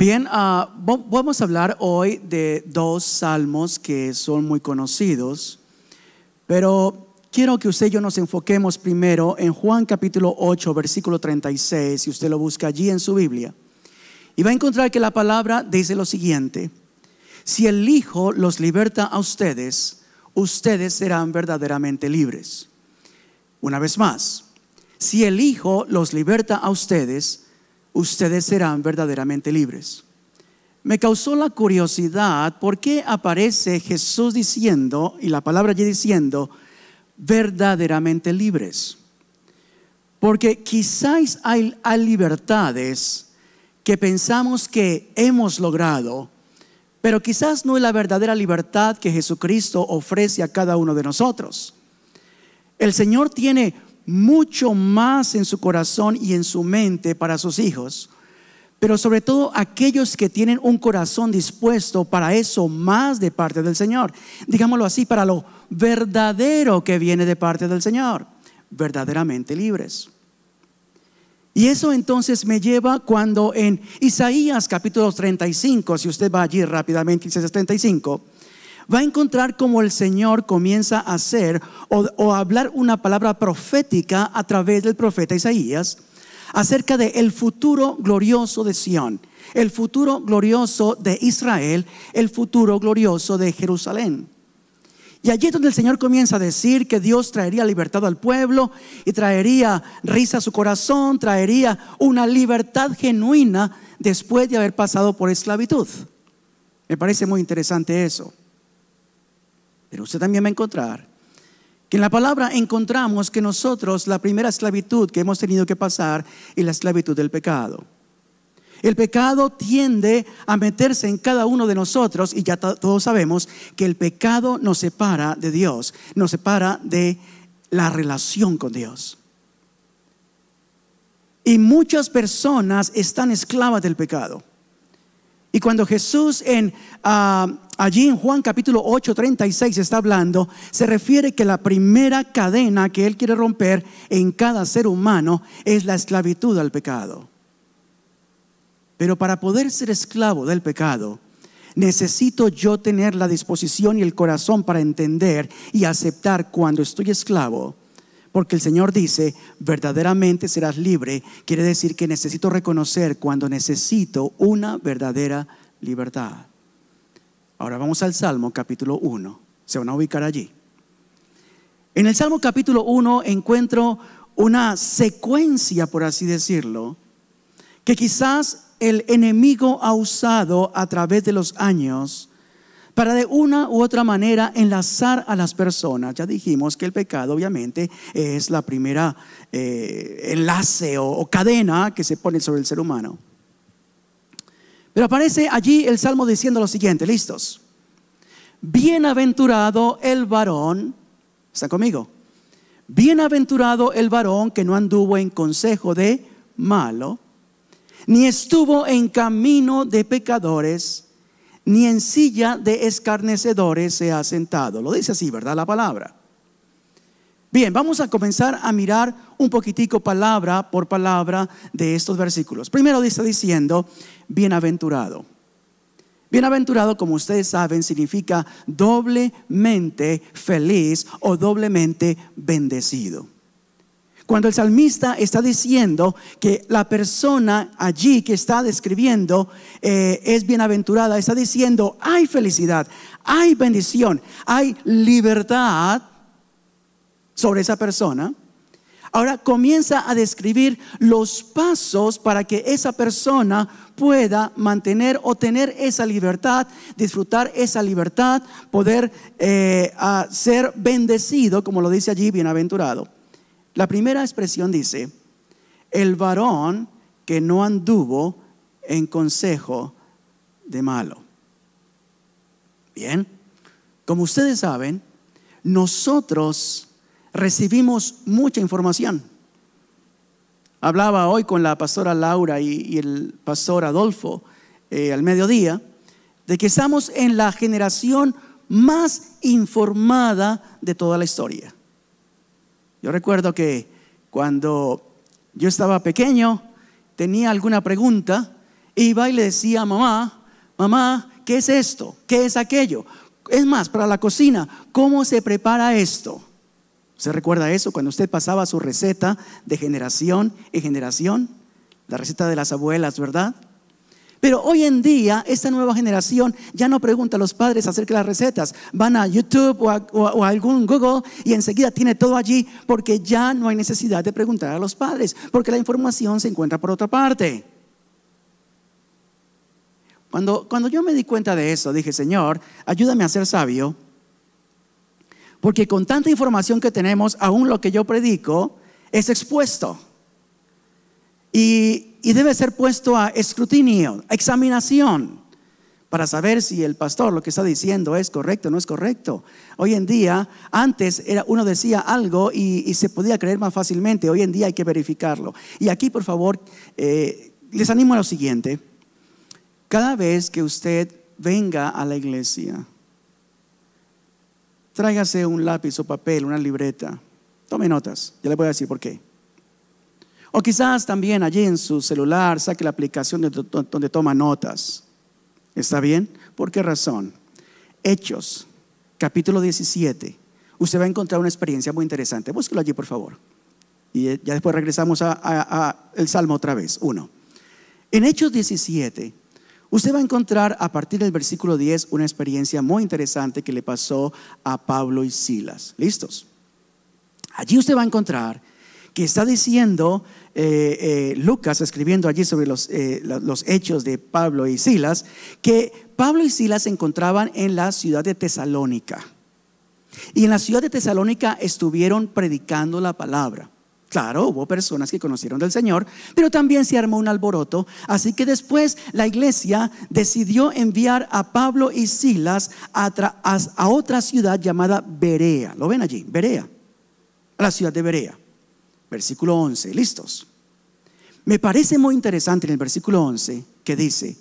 Bien, ah, vamos a hablar hoy de dos salmos que son muy conocidos, pero quiero que usted y yo nos enfoquemos primero en Juan capítulo 8, versículo 36, si usted lo busca allí en su Biblia. Y va a encontrar que la palabra dice lo siguiente, si el Hijo los liberta a ustedes, ustedes serán verdaderamente libres. Una vez más, si el Hijo los liberta a ustedes, ustedes serán verdaderamente libres. Me causó la curiosidad por qué aparece Jesús diciendo, y la palabra allí diciendo, verdaderamente libres. Porque quizás hay, hay libertades que pensamos que hemos logrado, pero quizás no es la verdadera libertad que Jesucristo ofrece a cada uno de nosotros. El Señor tiene mucho más en su corazón y en su mente para sus hijos, pero sobre todo aquellos que tienen un corazón dispuesto para eso más de parte del Señor. Digámoslo así, para lo verdadero que viene de parte del Señor, verdaderamente libres. Y eso entonces me lleva cuando en Isaías capítulo 35, si usted va allí rápidamente, Isaías 35, va a encontrar como el Señor comienza a hacer o, a hablar una palabra profética a través del profeta Isaías acerca de el futuro glorioso de Sión, el futuro glorioso de Israel, el futuro glorioso de Jerusalén. Y allí es donde el Señor comienza a decir que Dios traería libertad al pueblo y traería risa a su corazón, traería una libertad genuina después de haber pasado por esclavitud. Me parece muy interesante eso. Pero usted también va a encontrar que en la palabra encontramos que nosotros la primera esclavitud que hemos tenido que pasar es la esclavitud del pecado. El pecado tiende a meterse en cada uno de nosotros y ya todos sabemos que el pecado nos separa de Dios, nos separa de la relación con Dios. Y muchas personas están esclavas del pecado. Y cuando Jesús en, ah, allí en Juan capítulo 8, 36 está hablando, se refiere que la primera cadena que Él quiere romper en cada ser humano es la esclavitud al pecado. Pero para poder ser esclavo del pecado, necesito yo tener la disposición y el corazón para entender y aceptar cuando estoy esclavo porque el Señor dice, verdaderamente serás libre. Quiere decir que necesito reconocer cuando necesito una verdadera libertad. Ahora vamos al Salmo capítulo 1. Se van a ubicar allí. En el Salmo capítulo 1 encuentro una secuencia, por así decirlo, que quizás el enemigo ha usado a través de los años para de una u otra manera enlazar a las personas. Ya dijimos que el pecado obviamente es la primera eh, enlace o, cadena que se pone sobre el ser humano. Pero aparece allí el Salmo diciendo lo siguiente, listos. Bienaventurado el varón, ¿está conmigo? Bienaventurado el varón que no anduvo en consejo de malo, ni estuvo en camino de pecadores, ni en silla de escarnecedores se ha sentado. Lo dice así, ¿verdad? La palabra. Bien, vamos a comenzar a mirar un poquitico palabra por palabra de estos versículos. Primero dice diciendo, bienaventurado. Bienaventurado, como ustedes saben, significa doblemente feliz o doblemente bendecido. Cuando el salmista está diciendo que la persona allí que está describiendo eh, es bienaventurada, está diciendo hay felicidad, hay bendición, hay libertad sobre esa persona. Ahora comienza a describir los pasos para que esa persona pueda mantener o tener esa libertad, disfrutar esa libertad, poder eh, ser bendecido, como lo dice allí, bienaventurado. La primera expresión dice, el varón que no anduvo en consejo de malo. Bien, como ustedes saben, nosotros recibimos mucha información. Hablaba hoy con la pastora Laura y, el pastor Adolfo eh, al mediodía de que estamos en la generación más informada de toda la historia. Yo recuerdo que cuando yo estaba pequeño, tenía alguna pregunta iba y le decía a mamá, mamá, ¿qué es esto? ¿Qué es aquello? Es más, para la cocina, ¿cómo se prepara esto? ¿Se recuerda eso cuando usted pasaba su receta de generación en generación? La receta de las abuelas, ¿verdad? Pero hoy en día, esta nueva generación ya no pregunta a los padres acerca de las recetas. Van a YouTube o a, algún Google y enseguida tiene todo allí porque ya no hay necesidad de preguntar a los padres, porque la información se encuentra por otra parte. Cuando, cuando yo me di cuenta de eso, dije, Señor, ayúdame a ser sabio, porque con tanta información que tenemos, aún lo que yo predico es expuesto. Y, debe ser puesto a escrutinio, a examinación, para saber si el pastor lo que está diciendo es correcto o no es correcto. Hoy en día, antes era, uno decía algo y, se podía creer más fácilmente, hoy en día hay que verificarlo. Y aquí, por favor, eh, les animo a lo siguiente. Cada vez que usted venga a la iglesia, tráigase un lápiz o papel, una libreta. Tome notas, ya le voy a decir por qué. O quizás también allí en su celular saque la aplicación donde toma notas. ¿Está bien? ¿Por qué razón? Hechos, capítulo 17. Usted va a encontrar una experiencia muy interesante. Búsquelo allí, por favor. Y ya después regresamos a, el Salmo otra vez. Uno. En Hechos 17, usted va a encontrar a partir del versículo 10 una experiencia muy interesante que le pasó a Pablo y Silas. ¿Listos? Allí usted va a encontrar está diciendo eh, eh, Lucas, escribiendo allí sobre los, eh, los hechos de Pablo y Silas, que Pablo y Silas se encontraban en la ciudad de Tesalónica. Y en la ciudad de Tesalónica estuvieron predicando la palabra. Claro, hubo personas que conocieron del Señor, pero también se armó un alboroto. Así que después la iglesia decidió enviar a Pablo y Silas a, otra ciudad llamada Berea. ¿Lo ven allí? Berea. La ciudad de Berea versículo 11, listos. Me parece muy interesante en el versículo 11 que dice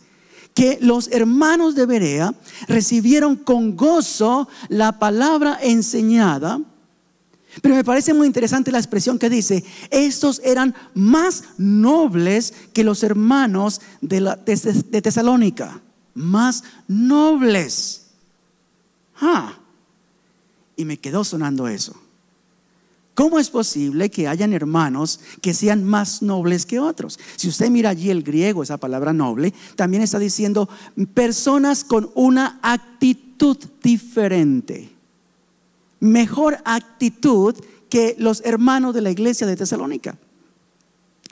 que los hermanos de Berea recibieron con gozo la palabra enseñada, pero me parece muy interesante la expresión que dice, estos eran más nobles que los hermanos de, la, de, Tesalónica, más nobles. Ah, y me quedó sonando eso. ¿Cómo es posible que hayan hermanos que sean más nobles que otros? Si usted mira allí el griego, esa palabra noble, también está diciendo personas con una actitud diferente. Mejor actitud que los hermanos de la iglesia de Tesalónica.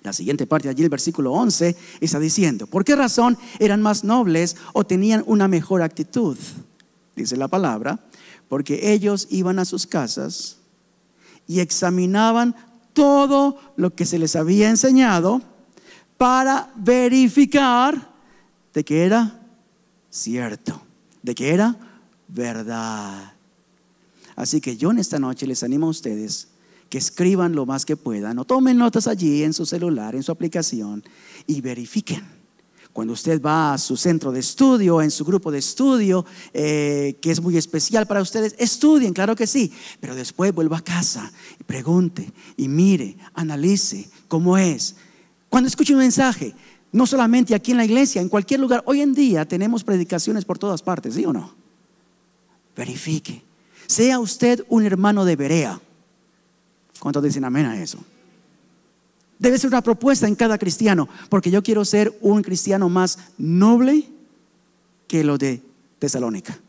La siguiente parte, allí el versículo 11, está diciendo, ¿por qué razón eran más nobles o tenían una mejor actitud? Dice la palabra, porque ellos iban a sus casas y examinaban todo lo que se les había enseñado para verificar de que era cierto, de que era verdad. Así que yo en esta noche les animo a ustedes que escriban lo más que puedan o tomen notas allí en su celular, en su aplicación y verifiquen cuando usted va a su centro de estudio, en su grupo de estudio, eh, que es muy especial para ustedes, estudien, claro que sí, pero después vuelva a casa pregunte y mire, analice cómo es. Cuando escuche un mensaje, no solamente aquí en la iglesia, en cualquier lugar, hoy en día tenemos predicaciones por todas partes, ¿sí o no? Verifique. Sea usted un hermano de Berea. ¿Cuántos dicen amén a eso? Debe ser una propuesta en cada cristiano, porque yo quiero ser un cristiano más noble que lo de Tesalónica.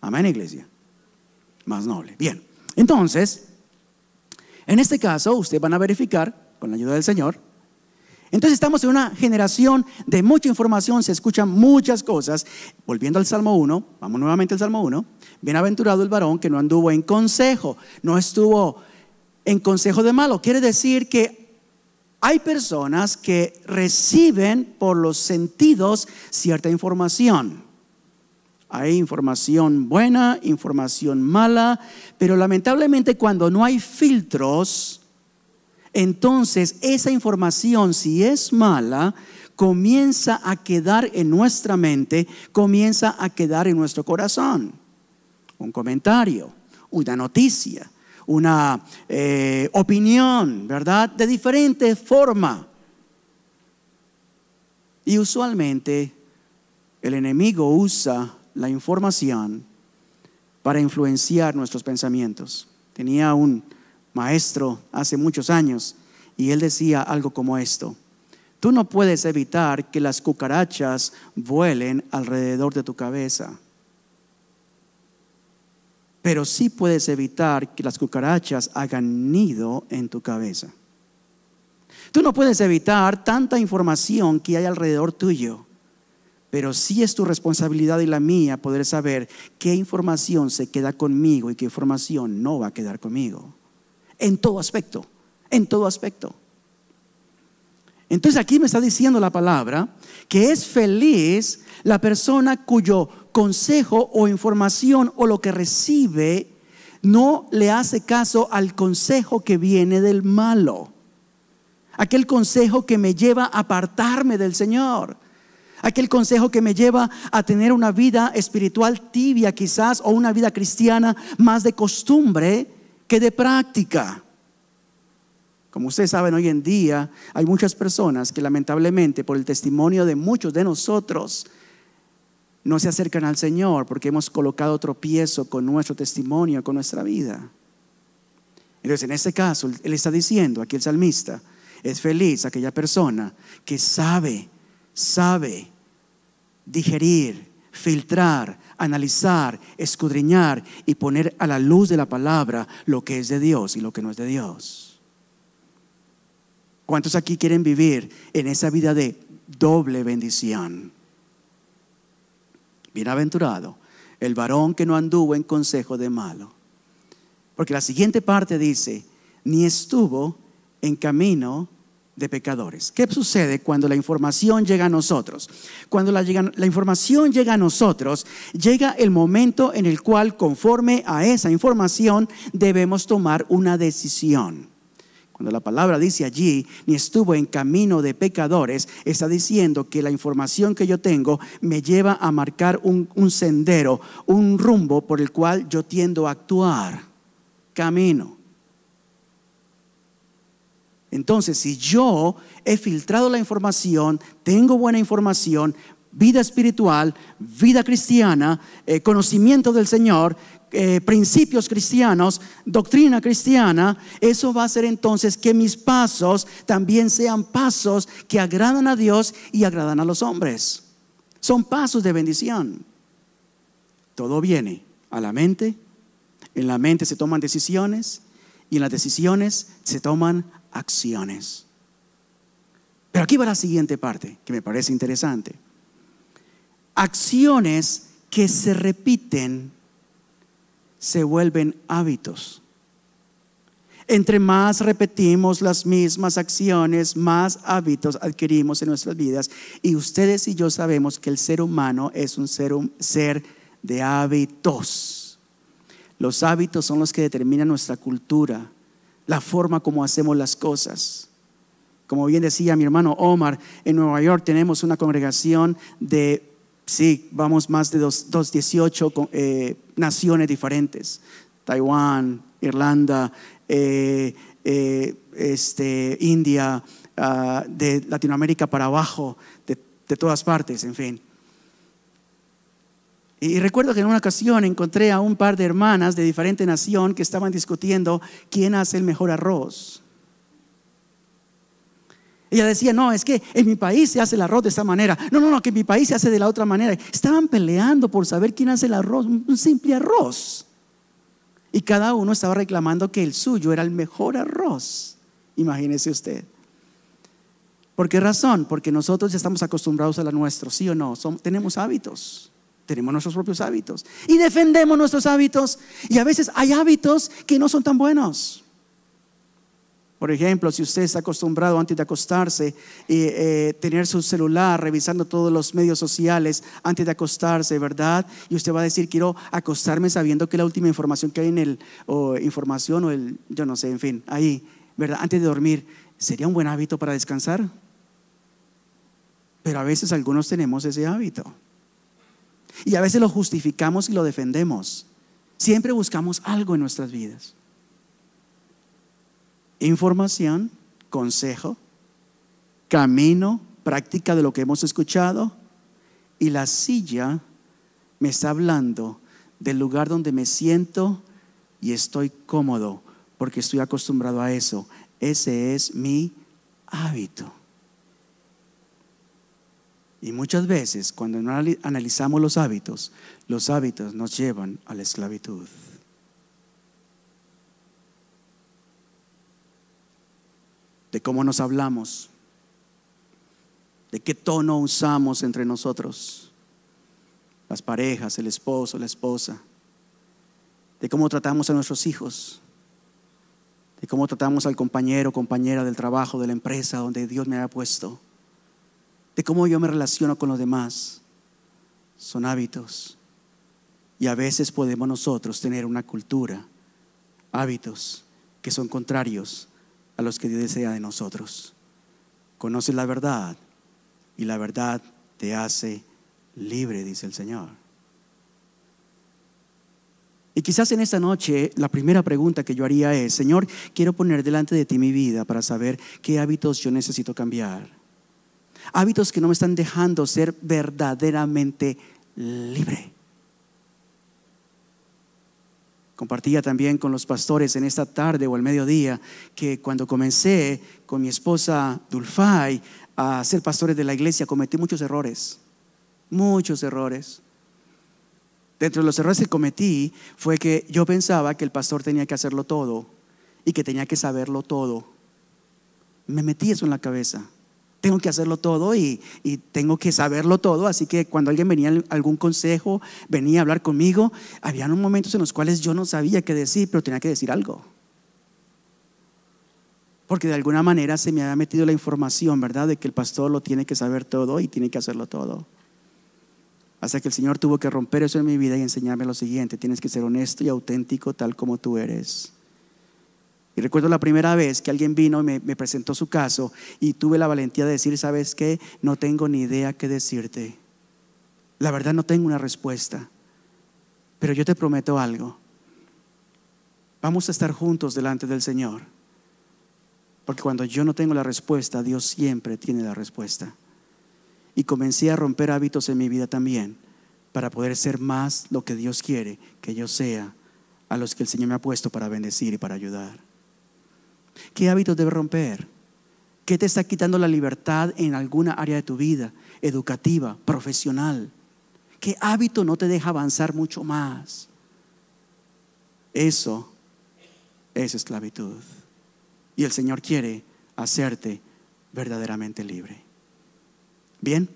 Amén, iglesia. Más noble. Bien, entonces, en este caso, ustedes van a verificar, con la ayuda del Señor, entonces estamos en una generación de mucha información, se escuchan muchas cosas. Volviendo al Salmo 1, vamos nuevamente al Salmo 1. Bienaventurado el varón que no anduvo en consejo, no estuvo en consejo de malo. Quiere decir que hay personas que reciben por los sentidos cierta información. Hay información buena, información mala, pero lamentablemente cuando no hay filtros, entonces esa información, si es mala, comienza a quedar en nuestra mente, comienza a quedar en nuestro corazón. Un comentario, una noticia, una eh, opinión, ¿verdad? De diferente forma. Y usualmente el enemigo usa la información para influenciar nuestros pensamientos. Tenía un maestro hace muchos años y él decía algo como esto. Tú no puedes evitar que las cucarachas vuelen alrededor de tu cabeza, pero sí puedes evitar que las cucarachas hagan nido en tu cabeza. Tú no puedes evitar tanta información que hay alrededor tuyo, pero sí es tu responsabilidad y la mía poder saber qué información se queda conmigo y qué información no va a quedar conmigo. En todo aspecto, en todo aspecto. Entonces aquí me está diciendo la palabra que es feliz la persona cuyo consejo o información o lo que recibe no le hace caso al consejo que viene del malo aquel consejo que me lleva a apartarme del Señor, aquel consejo que me lleva a tener una vida espiritual tibia quizás o una vida cristiana más de costumbre que de práctica. Como ustedes saben, hoy en día hay muchas personas que lamentablemente por el testimonio de muchos de nosotros no se acercan al Señor porque hemos colocado tropiezo con nuestro testimonio, con nuestra vida. Entonces, en este caso, Él está diciendo, aquí el salmista, es feliz aquella persona que sabe, sabe digerir, filtrar, analizar, escudriñar y poner a la luz de la palabra lo que es de Dios y lo que no es de Dios. ¿Cuántos aquí quieren vivir en esa vida de doble bendición? Bienaventurado el varón que no anduvo en consejo de malo. Porque la siguiente parte dice, ni estuvo en camino de pecadores. ¿Qué sucede cuando la información llega a nosotros? Cuando la, la, información llega a nosotros, llega el momento en el cual, conforme a esa información, debemos tomar una decisión. Cuando la palabra dice allí, ni estuvo en camino de pecadores, está diciendo que la información que yo tengo me lleva a marcar un, sendero, un rumbo por el cual yo tiendo a actuar. Camino. Entonces, si yo he filtrado la información, tengo buena información, vida espiritual, vida cristiana, eh, conocimiento del Señor, eh, principios cristianos, doctrina cristiana, eso va a hacer entonces que mis pasos también sean pasos que agradan a Dios y agradan a los hombres. Son pasos de bendición. Todo viene a la mente, en la mente se toman decisiones y en las decisiones se toman acciones. Pero aquí va la siguiente parte que me parece interesante. Acciones que se repiten se vuelven hábitos. Entre más repetimos las mismas acciones, más hábitos adquirimos en nuestras vidas. Y ustedes y yo sabemos que el ser humano es un ser, de hábitos. Los hábitos son los que determinan nuestra cultura, la forma como hacemos las cosas. Como bien decía mi hermano Omar, en Nueva York tenemos una congregación de, sí, vamos más de 218 eh, naciones diferentes. Taiwán, Irlanda, eh, eh, este, India, ah, de Latinoamérica para abajo, de todas partes, en fin. Y recuerdo que en una ocasión encontré a un par de hermanas de diferente nación que estaban discutiendo quién hace el mejor arroz. Ella decía, no, es que en mi país se hace el arroz de esta manera. No, no, no, que en mi país se hace de la otra manera. Estaban peleando por saber quién hace el arroz, un simple arroz. Y cada uno estaba reclamando que el suyo era el mejor arroz. Imagínese usted. ¿Por qué razón? Porque nosotros ya estamos acostumbrados a la nuestro, ¿sí o no? tenemos hábitos tenemos nuestros propios hábitos y defendemos nuestros hábitos. Y a veces hay hábitos que no son tan buenos. Por ejemplo, si usted está acostumbrado antes de acostarse y eh, tener su celular revisando todos los medios sociales antes de acostarse, ¿verdad? Y usted va a decir, quiero acostarme sabiendo que la última información que hay en el, o información o el, yo no sé, en fin, ahí, ¿verdad? Antes de dormir, ¿sería un buen hábito para descansar? Pero a veces algunos tenemos ese hábito. Y a veces lo justificamos y lo defendemos. Siempre buscamos algo en nuestras vidas. Información, consejo, camino práctica de lo que hemos escuchado y la silla me está hablando del lugar donde me siento y estoy cómodo porque estoy acostumbrado a eso. Ese es mi hábito. Y muchas veces cuando analizamos los hábitos, los hábitos nos llevan a la esclavitud. De cómo nos hablamos, de qué tono usamos entre nosotros, las parejas, el esposo, la esposa, de cómo tratamos a nuestros hijos, de cómo tratamos al compañero, compañera del trabajo, de la empresa donde Dios me ha puesto de cómo yo me relaciono con los demás. Son hábitos. Y a veces podemos nosotros tener una cultura, hábitos que son contrarios a los que Dios desea de nosotros. Conoces la verdad y la verdad te hace libre, dice el Señor. Y quizás en esta noche la primera pregunta que yo haría es, Señor, quiero poner delante de ti mi vida para saber qué hábitos yo necesito cambiar. Hábitos que no me están dejando ser verdaderamente libre. Compartía también con los pastores en esta tarde o el mediodía que cuando comencé con mi esposa Dulfay a ser pastores de la iglesia cometí muchos errores, muchos errores. Dentro de los errores que cometí fue que yo pensaba que el pastor tenía que hacerlo todo y que tenía que saberlo todo. Me metí eso en la cabeza tengo que hacerlo todo y, tengo que saberlo todo. Así que cuando alguien venía algún consejo, venía a hablar conmigo, había momentos en los cuales yo no sabía qué decir, pero tenía que decir algo. Porque de alguna manera se me había metido la información, ¿verdad? De que el pastor lo tiene que saber todo y tiene que hacerlo todo. Hasta que el Señor tuvo que romper eso en mi vida y enseñarme lo siguiente, tienes que ser honesto y auténtico tal como tú eres. Recuerdo la primera vez que alguien vino y me, me, presentó su caso y tuve la valentía de decir, ¿sabes qué? No tengo ni idea qué decirte. La verdad no tengo una respuesta. Pero yo te prometo algo. Vamos a estar juntos delante del Señor. Porque cuando yo no tengo la respuesta, Dios siempre tiene la respuesta. Y comencé a romper hábitos en mi vida también para poder ser más lo que Dios quiere que yo sea a los que el Señor me ha puesto para bendecir y para ayudar. ¿Qué hábitos debes romper? ¿Qué te está quitando la libertad en alguna área de tu vida, educativa, profesional? ¿Qué hábito no te deja avanzar mucho más? Eso es esclavitud. Y el Señor quiere hacerte verdaderamente libre. Bien,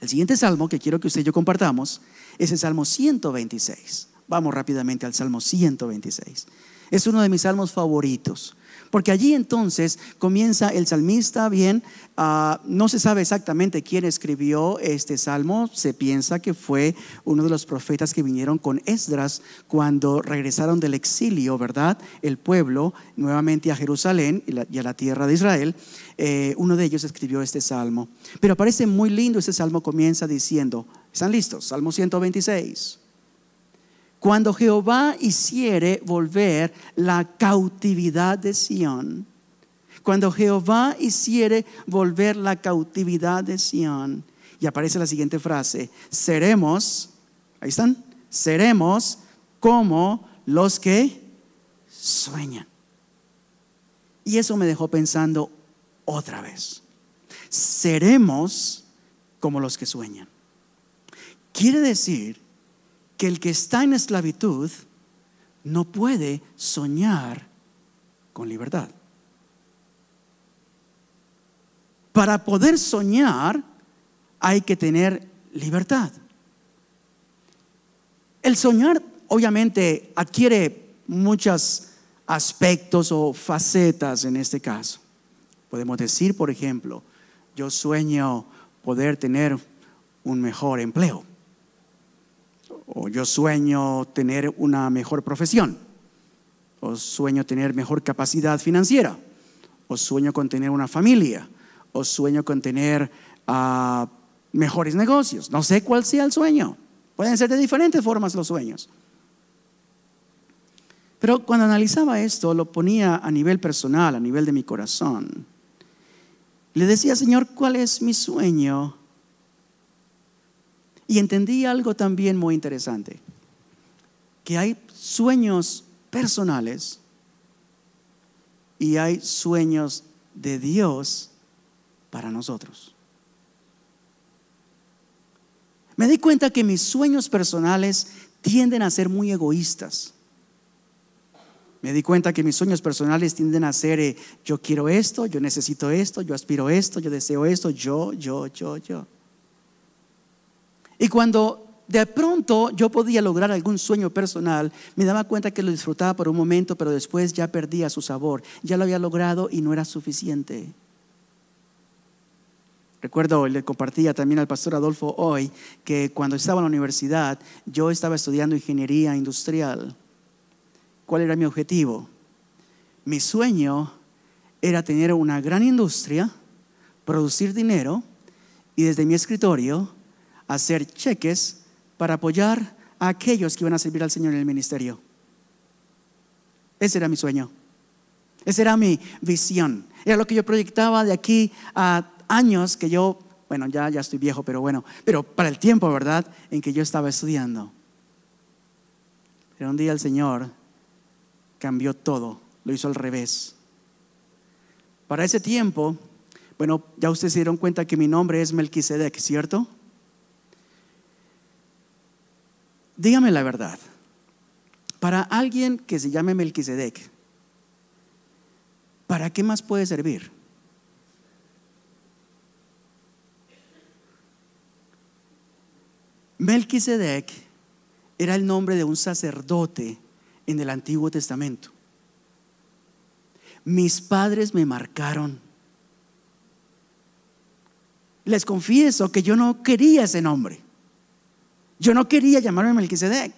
el siguiente salmo que quiero que usted y yo compartamos es el Salmo 126. Vamos rápidamente al Salmo 126. Es uno de mis salmos favoritos. Porque allí entonces comienza el salmista, bien, ah, no se sabe exactamente quién escribió este salmo, se piensa que fue uno de los profetas que vinieron con Esdras cuando regresaron del exilio, ¿verdad? El pueblo nuevamente a Jerusalén y, a la tierra de Israel. Eh, uno de ellos escribió este salmo. Pero parece muy lindo, ese salmo comienza diciendo, ¿están listos? Salmo 126. Cuando Jehová hiciere volver la cautividad de Sión, cuando Jehová hiciere volver la cautividad de Sión, y aparece la siguiente frase, seremos, ahí están, seremos como los que sueñan. Y eso me dejó pensando otra vez. Seremos como los que sueñan. Quiere decir que el que está en esclavitud no puede soñar con libertad. Para poder soñar hay que tener libertad. El soñar obviamente adquiere muchos aspectos o facetas en este caso. Podemos decir, por ejemplo, yo sueño poder tener un mejor empleo o yo sueño tener una mejor profesión, o sueño tener mejor capacidad financiera, o sueño con tener una familia, o sueño con tener ah, mejores negocios. No sé cuál sea el sueño. Pueden ser de diferentes formas los sueños. Pero cuando analizaba esto, lo ponía a nivel personal, a nivel de mi corazón. Le decía, Señor, ¿cuál es mi sueño? Y entendí algo también muy interesante, que hay sueños personales y hay sueños de Dios para nosotros. Me di cuenta que mis sueños personales tienden a ser muy egoístas. Me di cuenta que mis sueños personales tienden a ser, eh, yo quiero esto, yo necesito esto, yo aspiro esto, yo deseo esto, yo, yo, yo, yo. Y cuando de pronto yo podía lograr algún sueño personal, me daba cuenta que lo disfrutaba por un momento, pero después ya perdía su sabor. Ya lo había logrado y no era suficiente. Recuerdo, le compartía también al pastor Adolfo hoy, que cuando estaba en la universidad, yo estaba estudiando ingeniería industrial. ¿Cuál era mi objetivo? Mi sueño era tener una gran industria, producir dinero y desde mi escritorio hacer cheques para apoyar a aquellos que iban a servir al Señor en el ministerio. Ese era mi sueño. Esa era mi visión. Era lo que yo proyectaba de aquí a años que yo, bueno, ya, ya estoy viejo, pero bueno, pero para el tiempo, ¿verdad?, en que yo estaba estudiando. Pero un día el Señor cambió todo, lo hizo al revés. Para ese tiempo, bueno, ya ustedes se dieron cuenta que mi nombre es Melquisedec, ¿cierto? Dígame la verdad. Para alguien que se llame Melquisedec, ¿para qué más puede servir? Melquisedec era el nombre de un sacerdote en el Antiguo Testamento. Mis padres me marcaron. Les confieso que yo no quería ese nombre. Yo no quería llamarme Melquisedec.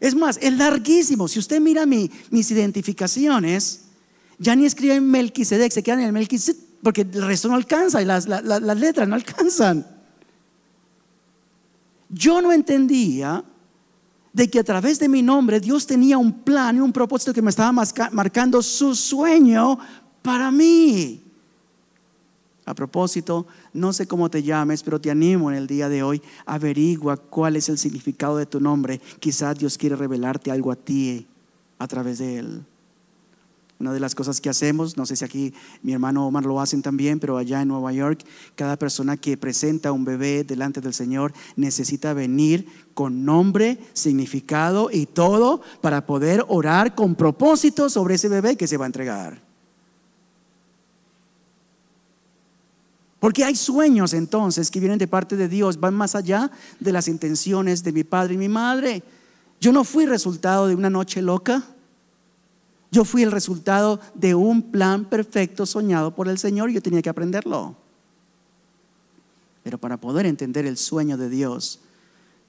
Es más, es larguísimo. Si usted mira mis identificaciones, ya ni escriben Melquisedec, se quedan en el Melquisedec porque el resto no alcanza y las letras no alcanzan. Yo no entendía de que a través de mi nombre Dios tenía un plan y un propósito que me estaba marcando su sueño para mí. A propósito, no sé cómo te llames, pero te animo en el día de hoy, averigua cuál es el significado de tu nombre. Quizás Dios quiere revelarte algo a ti a través de él. Una de las cosas que hacemos, no sé si aquí mi hermano Omar lo hacen también, pero allá en Nueva York, cada persona que presenta un bebé delante del Señor necesita venir con nombre, significado y todo para poder orar con propósito sobre ese bebé que se va a entregar. Porque hay sueños entonces que vienen de parte de Dios, van más allá de las intenciones de mi padre y mi madre. Yo no fui resultado de una noche loca. Yo fui el resultado de un plan perfecto soñado por el Señor y yo tenía que aprenderlo. Pero para poder entender el sueño de Dios,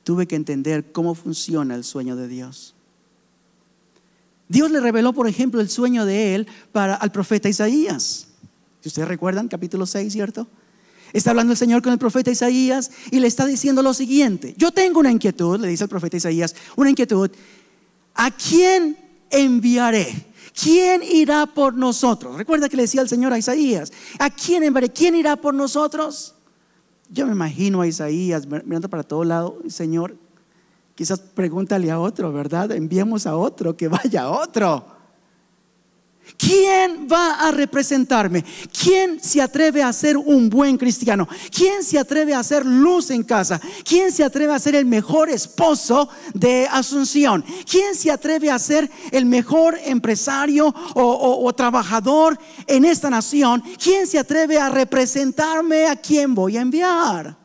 tuve que entender cómo funciona el sueño de Dios. Dios le reveló, por ejemplo, el sueño de él para al profeta Isaías. Si ustedes recuerdan, capítulo 6, ¿cierto? Está hablando el Señor con el profeta Isaías y le está diciendo lo siguiente. Yo tengo una inquietud, le dice el profeta Isaías, una inquietud. ¿A quién enviaré? ¿quién irá por nosotros? Recuerda que le decía el Señor a Isaías, ¿a quién enviaré? ¿Quién irá por nosotros? Yo me imagino a Isaías mirando para todo lado, Señor, quizás pregúntale a otro, ¿verdad? Enviemos a otro, que vaya a otro. ¿Quién va a representarme? ¿Quién se atreve a ser un buen cristiano? ¿Quién se atreve a hacer luz en casa? ¿Quién se atreve a ser el mejor esposo de Asunción? ¿Quién se atreve a ser el mejor empresario o, trabajador en esta nación? ¿Quién se atreve a representarme a quién voy a enviar?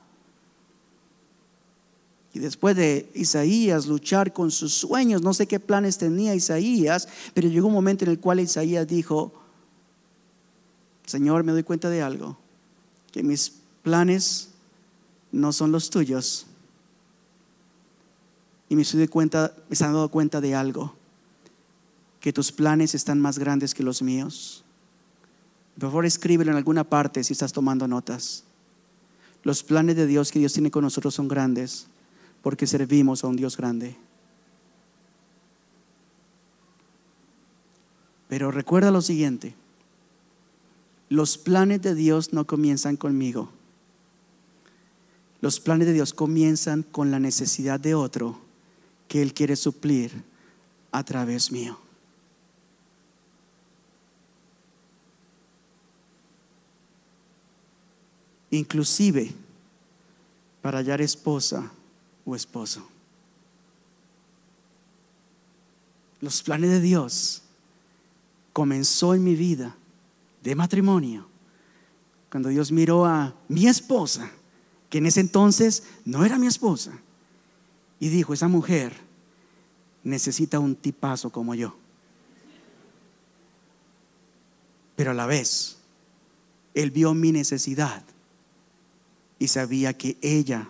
Y después de Isaías luchar con sus sueños, no sé qué planes tenía Isaías, pero llegó un momento en el cual Isaías dijo, Señor, me doy cuenta de algo, que mis planes no son los tuyos. Y me estoy cuenta, me han dado cuenta de algo, que tus planes están más grandes que los míos. Por favor, escríbelo en alguna parte si estás tomando notas. Los planes de Dios que Dios tiene con nosotros son grandes porque servimos a un Dios grande. Pero recuerda lo siguiente, los planes de Dios no comienzan conmigo. Los planes de Dios comienzan con la necesidad de otro que Él quiere suplir a través mío. Inclusive para hallar esposa esposo. Los planes de Dios comenzó en mi vida de matrimonio cuando Dios miró a mi esposa, que en ese entonces no era mi esposa, y dijo, esa mujer necesita un tipazo como yo. Pero a la vez, Él vio mi necesidad y sabía que ella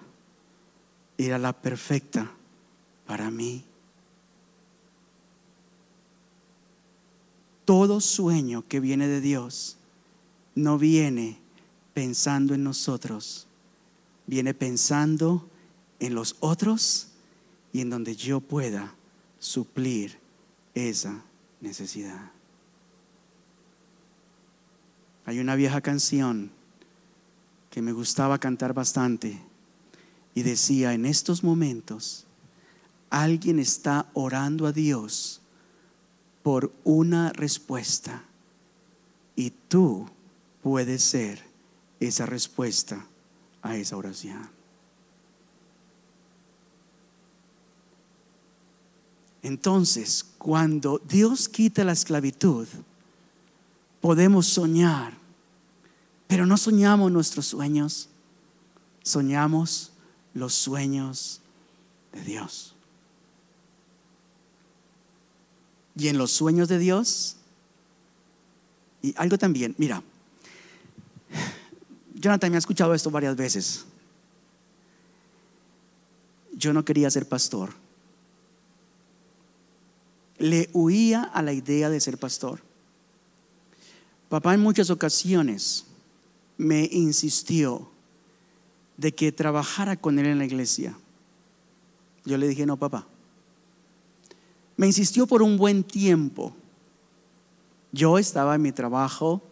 era la perfecta para mí. Todo sueño que viene de Dios no viene pensando en nosotros, viene pensando en los otros y en donde yo pueda suplir esa necesidad. Hay una vieja canción que me gustaba cantar bastante y decía, en estos momentos alguien está orando a Dios por una respuesta y tú puedes ser esa respuesta a esa oración. Entonces, cuando Dios quita la esclavitud, podemos soñar, pero no soñamos nuestros sueños, soñamos los sueños de Dios. Y en los sueños de Dios, y algo también, mira, Jonathan me ha escuchado esto varias veces. Yo no quería ser pastor le huía a la idea de ser pastor. Papá en muchas ocasiones me insistió de que trabajara con él en la iglesia. Yo le dije, no, papá. Me insistió por un buen tiempo. Yo estaba en mi trabajo,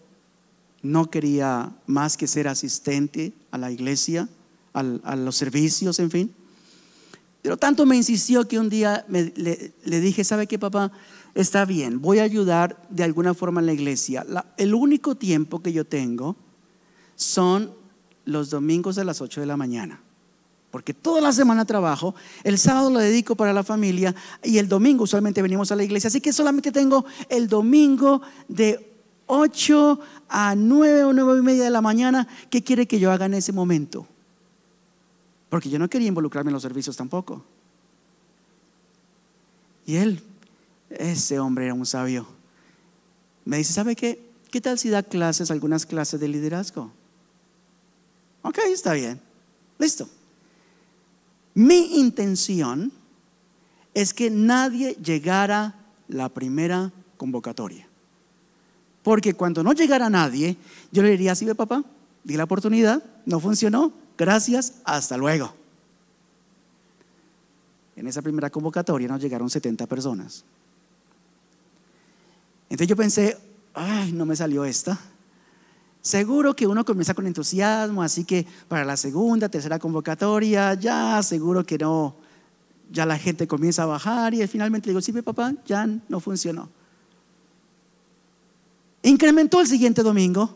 no quería más que ser asistente a la iglesia, a los servicios, en fin. Pero tanto me insistió que un día le, dije, ¿sabe qué, papá? Está bien, voy a ayudar de alguna forma en la iglesia. el único tiempo que yo tengo son los domingos a las 8 de la mañana. Porque toda la semana trabajo, el sábado lo dedico para la familia y el domingo usualmente venimos a la iglesia. Así que solamente tengo el domingo de 8 a 9 o 9 y media de la mañana. ¿Qué quiere que yo haga en ese momento? Porque yo no quería involucrarme en los servicios tampoco. Y él, ese hombre era un sabio. Me dice, ¿sabe qué? ¿Qué tal si da clases, algunas clases de liderazgo? Ok, está bien. Listo. Mi intención es que nadie llegara la primera convocatoria. Porque cuando no llegara nadie, yo le diría, ¿sí ve papá? Di la oportunidad, no funcionó, gracias, hasta luego. En esa primera convocatoria nos llegaron 70 personas. Entonces yo pensé, ay, no me salió esta. Seguro que uno comienza con entusiasmo, así que para la segunda, tercera convocatoria, ya seguro que no, ya la gente comienza a bajar y finalmente digo, sí, papá, ya no funcionó. Incrementó el siguiente domingo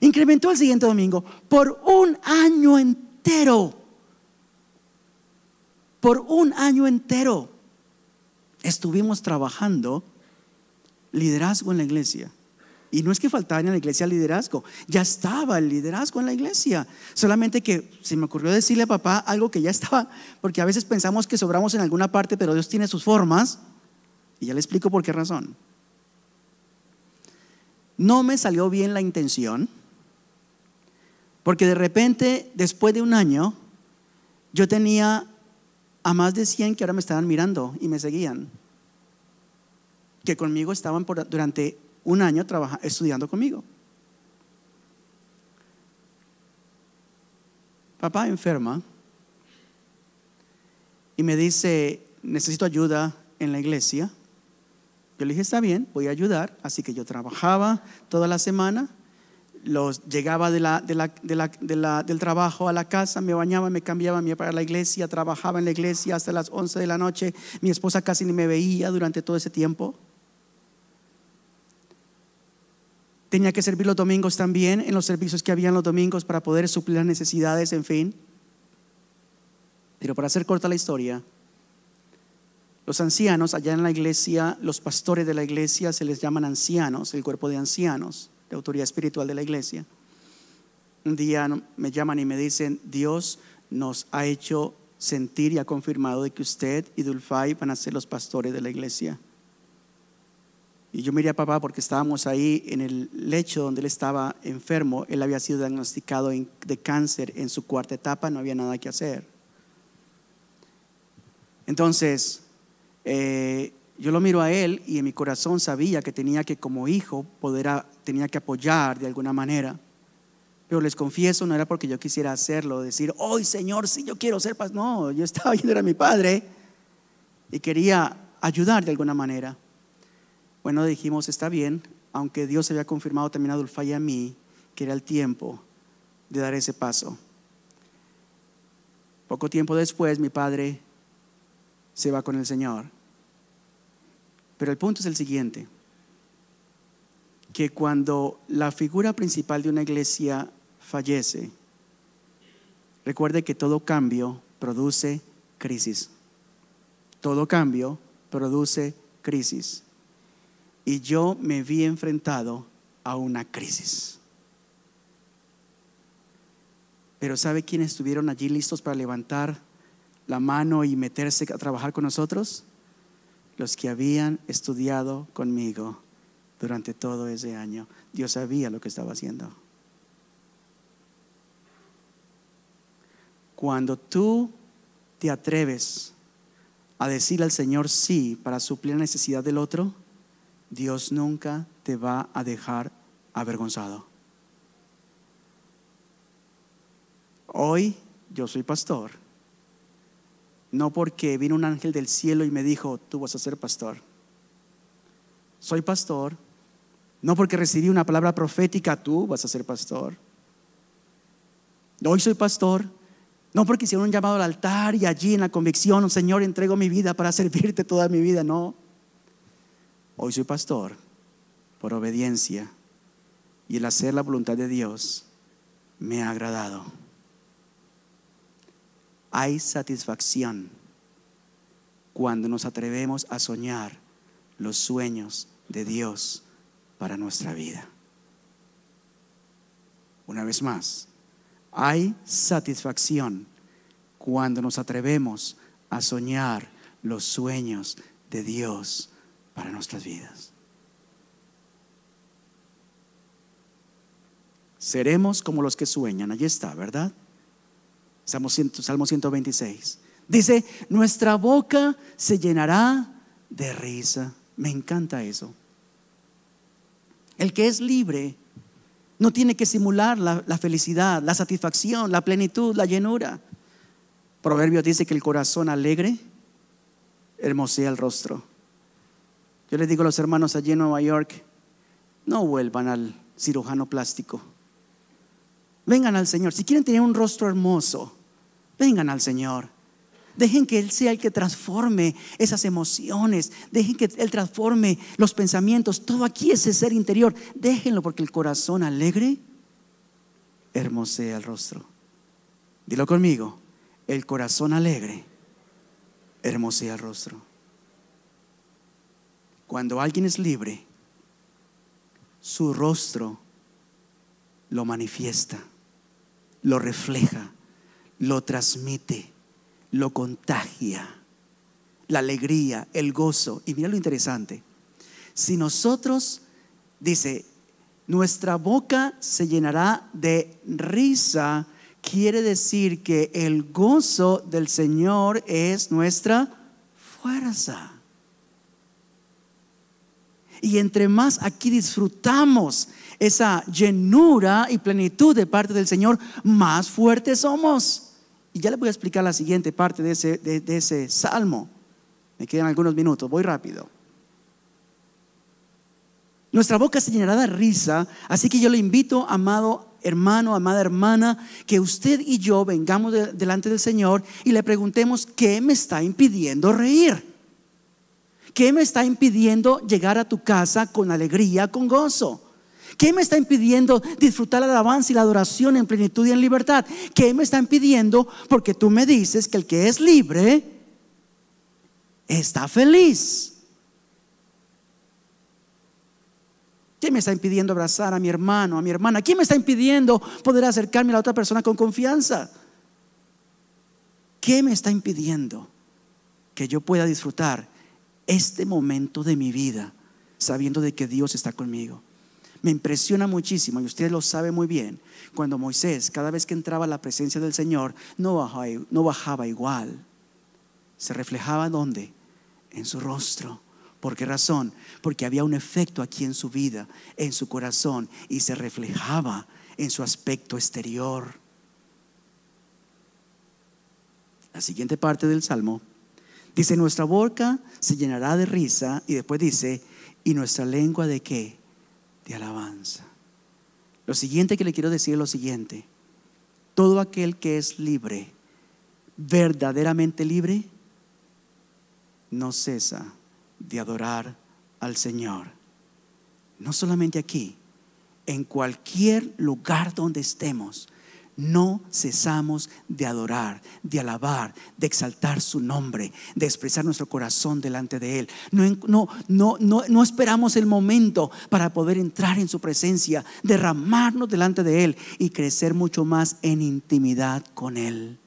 incrementó el siguiente domingo por un año entero. Por un año entero estuvimos trabajando liderazgo en la iglesia. Y no es que faltaba en la iglesia liderazgo, ya estaba el liderazgo en la iglesia. Solamente que se me ocurrió decirle a papá algo que ya estaba, porque a veces pensamos que sobramos en alguna parte, pero Dios tiene sus formas. Y ya le explico por qué razón. No me salió bien la intención porque de repente, después de un año, yo tenía a más de 100 que ahora me estaban mirando y me seguían. Que conmigo estaban durante un año estudiando conmigo. Papá enferma y me dice, necesito ayuda en la iglesia. Yo le dije, está bien, voy a ayudar. Así que yo trabajaba toda la semana los, llegaba del trabajo a la casa, me bañaba, me cambiaba, me iba para la iglesia, trabajaba en la iglesia hasta las 11 de la noche. Mi esposa casi ni me veía durante todo ese tiempo. Tenía que servir los domingos también, en los servicios que habían los domingos para poder suplir las necesidades, en fin. Pero para hacer corta la historia, los ancianos allá en la iglesia, los pastores de la iglesia se les llaman ancianos, el cuerpo de ancianos, de autoridad espiritual de la iglesia. Un día me llaman y me dicen, Dios nos ha hecho sentir y ha confirmado de que usted y Dulfay van a ser los pastores de la iglesia. Y yo miré a papá porque estábamos ahí en el lecho donde él estaba enfermo. Él había sido diagnosticado de cáncer en su cuarta etapa, no había nada que hacer. Entonces, eh, yo lo miro a él y en mi corazón sabía que tenía que como hijo poder, tenía que apoyar de alguna manera. Pero les confieso, no era porque yo quisiera hacerlo, decir, hoy Señor, si yo quiero ser paz. No, yo estaba viendo a mi padre y quería ayudar de alguna manera. Bueno, dijimos, está bien, aunque Dios había confirmado también a Dulfa y a mí que era el tiempo de dar ese paso. Poco tiempo después mi padre se va con el Señor. Pero el punto es el siguiente, que cuando la figura principal de una iglesia fallece, recuerde que todo cambio produce crisis. Todo cambio produce crisis y yo me vi enfrentado a una crisis. Pero ¿sabe quiénes estuvieron allí listos para levantar la mano y meterse a trabajar con nosotros? Los que habían estudiado conmigo durante todo ese año. Dios sabía lo que estaba haciendo. Cuando tú te atreves a decir al Señor sí para suplir la necesidad del otro, Dios nunca te va a dejar avergonzado. Hoy yo soy pastor, no porque vino un ángel del cielo y me dijo, tú vas a ser pastor. Soy pastor, no porque recibí una palabra profética, tú vas a ser pastor. Hoy soy pastor, no porque hicieron un llamado al altar y allí en la convicción, Señor, entrego mi vida para servirte toda mi vida, no. Hoy soy pastor por obediencia y el hacer la voluntad de Dios me ha agradado. Hay satisfacción cuando nos atrevemos a soñar los sueños de Dios para nuestra vida. Una vez más, hay satisfacción cuando nos atrevemos a soñar los sueños de Dios para nuestras vidas. Seremos como los que sueñan. Allí está, ¿verdad? Salmo, 126. Dice, nuestra boca se llenará de risa. Me encanta eso. El que es libre no tiene que simular la, la, felicidad, la satisfacción, la plenitud, la llenura. Proverbio dice que el corazón alegre hermosea el rostro. Yo les digo a los hermanos allí en Nueva York, no vuelvan al cirujano plástico. Vengan al Señor. Si quieren tener un rostro hermoso, vengan al Señor. Dejen que Él sea el que transforme esas emociones. Dejen que Él transforme los pensamientos. Todo aquí es ese ser interior. Déjenlo porque el corazón alegre hermosea el rostro. Dilo conmigo. El corazón alegre hermosea el rostro. Cuando alguien es libre, su rostro lo manifiesta, lo refleja, lo transmite, lo contagia. La alegría, el gozo. Y mira lo interesante. Si nosotros, dice, nuestra boca se llenará de risa, quiere decir que el gozo del Señor es nuestra fuerza. Y entre más aquí disfrutamos esa llenura y plenitud de parte del Señor, más fuertes somos. Y ya les voy a explicar la siguiente parte de ese, de, ese salmo. Me quedan algunos minutos, voy rápido. Nuestra boca se llenará de risa, así que yo le invito, amado hermano, amada hermana, que usted y yo vengamos delante del Señor y le preguntemos, ¿qué me está impidiendo reír? ¿Qué me está impidiendo llegar a tu casa con alegría, con gozo? ¿Qué me está impidiendo disfrutar la alabanza y la adoración en plenitud y en libertad? ¿Qué me está impidiendo? Porque tú me dices que el que es libre está feliz. ¿Qué me está impidiendo abrazar a mi hermano, a mi hermana? ¿Quién me está impidiendo poder acercarme a la otra persona con confianza? ¿Qué me está impidiendo que yo pueda disfrutar este momento de mi vida sabiendo de que Dios está conmigo? Me impresiona muchísimo, y usted lo sabe muy bien, cuando Moisés, cada vez que entraba a la presencia del Señor, no bajaba, no bajaba igual. Se reflejaba ¿dónde? En su rostro ¿Por qué razón? Porque había un efecto aquí en su vida, en su corazón, y se reflejaba en su aspecto exterior. La siguiente parte del Salmo dice, nuestra boca se llenará de risa, y después dice, ¿y nuestra lengua de qué? De alabanza. Lo siguiente que le quiero decir es lo siguiente, todo aquel que es libre, verdaderamente libre, no cesa de adorar al Señor. No solamente aquí, en cualquier lugar donde estemos, no cesamos de adorar, de alabar, de exaltar su nombre, de expresar nuestro corazón delante de Él. No, no, no, no, esperamos el momento para poder entrar en su presencia, derramarnos delante de Él y crecer mucho más en intimidad con Él.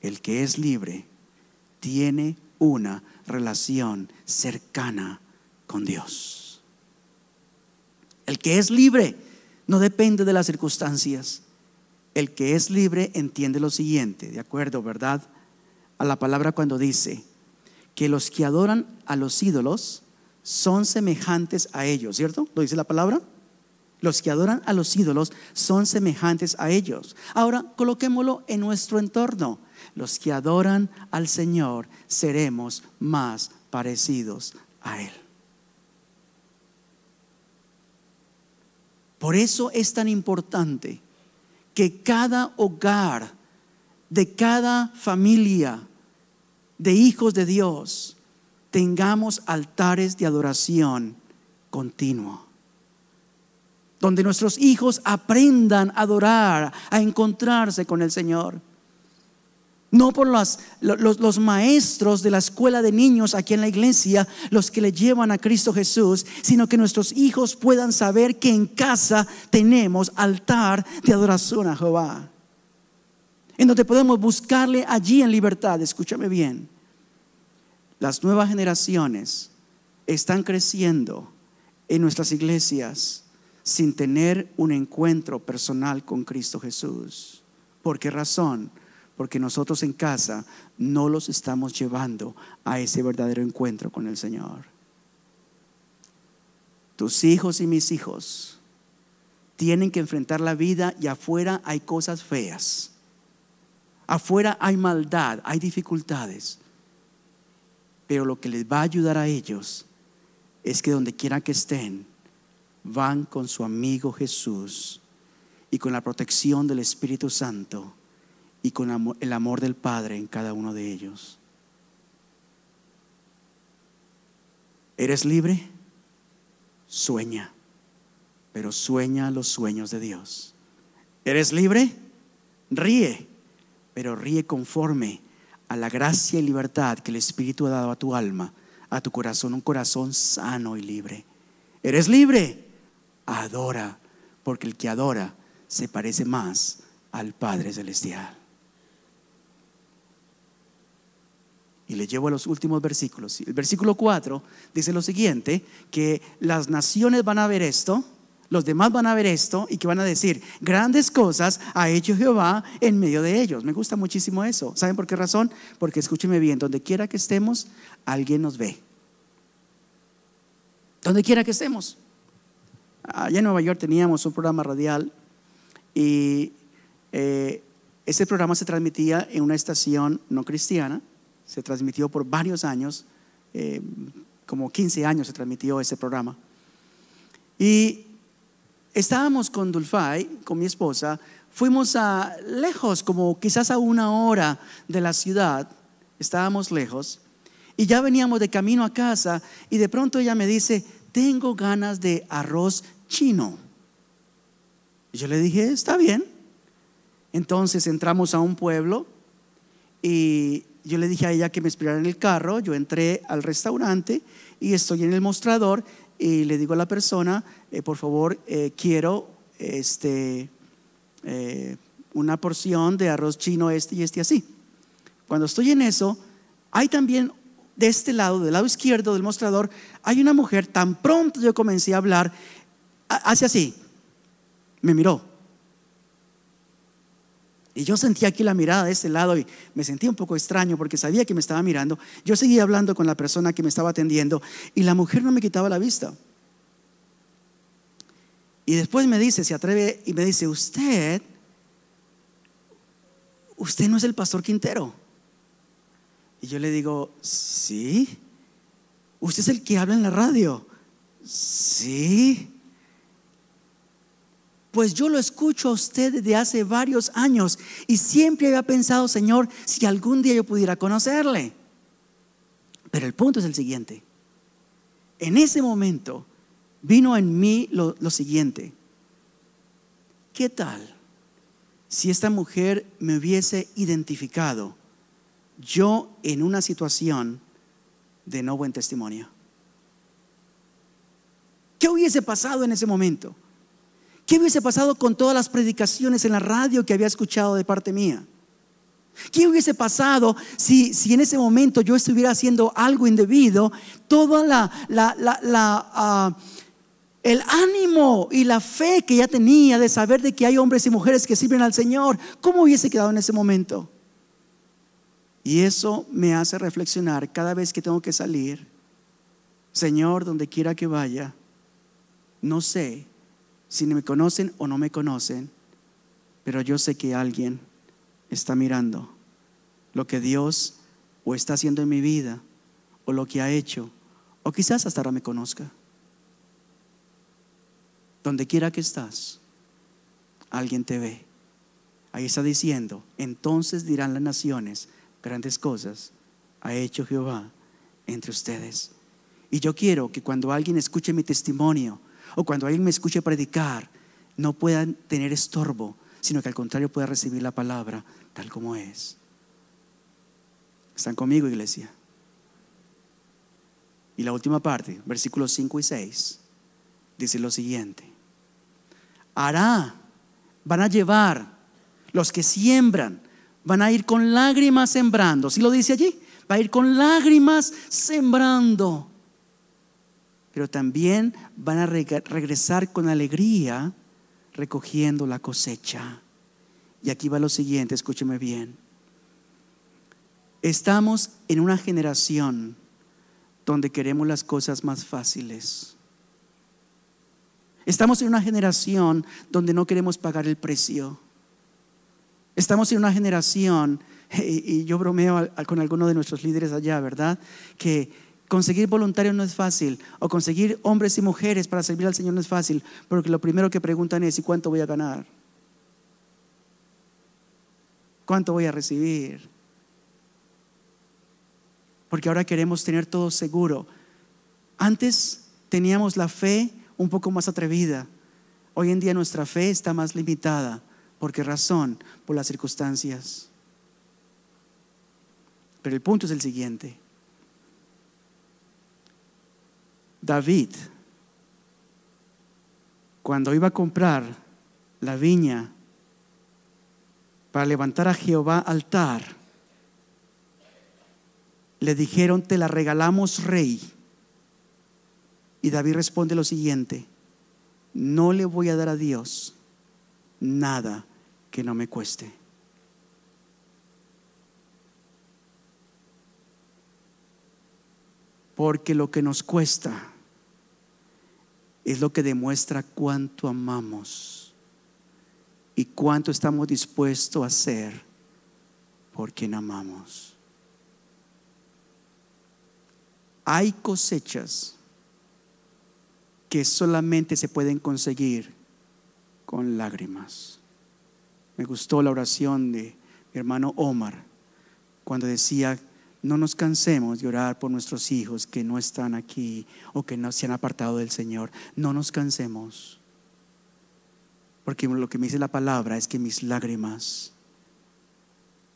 El que es libre tiene una relación cercana con Dios. El que es libre no depende de las circunstancias. El que es libre entiende lo siguiente, de acuerdo, ¿verdad? A la palabra cuando dice que los que adoran a los ídolos son semejantes a ellos, ¿cierto? ¿Lo dice la palabra? Los que adoran a los ídolos son semejantes a ellos. Ahora, coloquémoslo en nuestro entorno los que adoran al Señor seremos más parecidos a Él. Por eso es tan importante que cada hogar de cada familia de hijos de Dios tengamos altares de adoración continuo. Donde nuestros hijos aprendan a adorar, a encontrarse con el Señor. No por los, los, maestros de la escuela de niños aquí en la iglesia, los que le llevan a Cristo Jesús, sino que nuestros hijos puedan saber que en casa tenemos altar de adoración a Jehová. En donde podemos buscarle allí en libertad. Escúchame bien. Las nuevas generaciones están creciendo en nuestras iglesias sin tener un encuentro personal con Cristo Jesús. ¿Por qué razón? Porque nosotros en casa no los estamos llevando a ese verdadero encuentro con el Señor. Tus hijos y mis hijos tienen que enfrentar la vida y afuera hay cosas feas. Afuera hay maldad, hay dificultades. Pero lo que les va a ayudar a ellos es que donde quiera que estén, van con su amigo Jesús y con la protección del Espíritu Santo y con el amor del Padre en cada uno de ellos. ¿Eres libre? Sueña, pero sueña los sueños de Dios. ¿Eres libre? Ríe, pero ríe conforme a la gracia y libertad que el Espíritu ha dado a tu alma, a tu corazón, un corazón sano y libre. ¿Eres libre? Adora, porque el que adora se parece más al Padre Celestial. Y le llevo a los últimos versículos. El versículo 4 dice lo siguiente, que las naciones van a ver esto, los demás van a ver esto y que van a decir, grandes cosas ha hecho Jehová en medio de ellos. Me gusta muchísimo eso. ¿Saben por qué razón? Porque escúcheme bien, donde quiera que estemos, alguien nos ve. Donde quiera que estemos. Allá en Nueva York teníamos un programa radial y eh, ese programa se transmitía en una estación no cristiana se transmitió por varios años, eh, como 15 años se transmitió ese programa. Y estábamos con Dulfay, con mi esposa, fuimos a lejos, como quizás a una hora de la ciudad, estábamos lejos, y ya veníamos de camino a casa, y de pronto ella me dice, tengo ganas de arroz chino. Y yo le dije, está bien. Entonces entramos a un pueblo y yo le dije a ella que me esperara en el carro, yo entré al restaurante y estoy en el mostrador y le digo a la persona, eh, por favor, eh, quiero este, eh, una porción de arroz chino este y este así. Cuando estoy en eso, hay también de este lado, del lado izquierdo del mostrador, hay una mujer, tan pronto yo comencé a hablar, hace así, me miró. Y yo sentía aquí la mirada de este lado y me sentía un poco extraño porque sabía que me estaba mirando. Yo seguía hablando con la persona que me estaba atendiendo y la mujer no me quitaba la vista. Y después me dice, se atreve y me dice, usted, usted no es el pastor Quintero. Y yo le digo, sí. ¿Usted es el que habla en la radio? Sí. Pues yo lo escucho a usted desde hace varios años y siempre había pensado, Señor, si algún día yo pudiera conocerle. Pero el punto es el siguiente. En ese momento vino en mí lo, lo siguiente. ¿Qué tal si esta mujer me hubiese identificado yo en una situación de no buen testimonio? ¿Qué hubiese pasado en ese momento? ¿Qué hubiese pasado con todas las predicaciones en la radio que había escuchado de parte mía? ¿Qué hubiese pasado si, si en ese momento yo estuviera haciendo algo indebido? Toda la, ah, el ánimo y la fe que ya tenía de saber de que hay hombres y mujeres que sirven al Señor, ¿cómo hubiese quedado en ese momento? Y eso me hace reflexionar cada vez que tengo que salir. Señor, donde quiera que vaya, no sé si me conocen o no me conocen, pero yo sé que alguien está mirando lo que Dios o está haciendo en mi vida o lo que ha hecho, o quizás hasta ahora me conozca. Donde quiera que estás, alguien te ve. Ahí está diciendo, entonces dirán las naciones, grandes cosas ha hecho Jehová entre ustedes. Y yo quiero que cuando alguien escuche mi testimonio, o cuando alguien me escuche predicar, no puedan tener estorbo, sino que al contrario pueda recibir la palabra tal como es. ¿Están conmigo, iglesia? Y la última parte, versículos 5 y 6, dice lo siguiente. Hará, van a llevar los que siembran, van a ir con lágrimas sembrando. ¿Sí lo dice allí? Va a ir con lágrimas sembrando pero también van a regresar con alegría recogiendo la cosecha. Y aquí va lo siguiente, escúcheme bien. Estamos en una generación donde queremos las cosas más fáciles. Estamos en una generación donde no queremos pagar el precio. Estamos en una generación, y, yo bromeo con alguno de nuestros líderes allá, ¿verdad? Que Conseguir voluntarios no es fácil, o conseguir hombres y mujeres para servir al Señor no es fácil, porque lo primero que preguntan es, ¿y cuánto voy a ganar? ¿Cuánto voy a recibir? Porque ahora queremos tener todo seguro. Antes teníamos la fe un poco más atrevida. Hoy en día nuestra fe está más limitada. ¿Por qué razón? Por las circunstancias. Pero el punto es el siguiente. David, cuando iba a comprar la viña para levantar a Jehová altar, le dijeron, te la regalamos rey. Y David responde lo siguiente, no le voy a dar a Dios nada que no me cueste. Porque lo que nos cuesta es lo que demuestra cuánto amamos y cuánto estamos dispuestos a hacer por quien amamos. hay cosechas que solamente se pueden conseguir con lágrimas. Me gustó la oración de mi hermano Omar cuando decía, no nos cansemos de orar por nuestros hijos que no están aquí o que no se han apartado del Señor. No nos cansemos. Porque lo que me dice la palabra es que mis lágrimas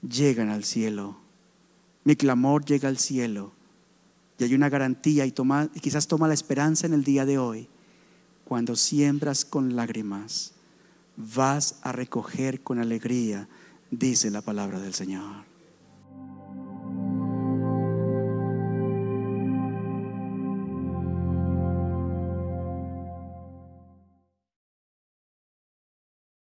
llegan al cielo. Mi clamor llega al cielo. Y hay una garantía y, toma, y quizás toma la esperanza en el día de hoy. Cuando siembras con lágrimas, vas a recoger con alegría, dice la palabra del Señor.